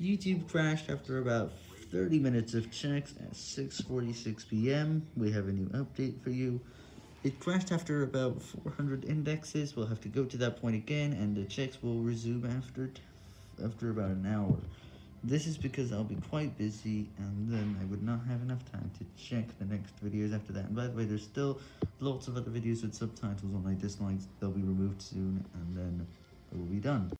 YouTube crashed after about 30 minutes of checks at 6.46 p.m. We have a new update for you. It crashed after about 400 indexes. We'll have to go to that point again, and the checks will resume after after about an hour. This is because I'll be quite busy, and then I would not have enough time to check the next videos after that. And by the way, there's still lots of other videos with subtitles on my dislikes. They'll be removed soon, and then it will be done.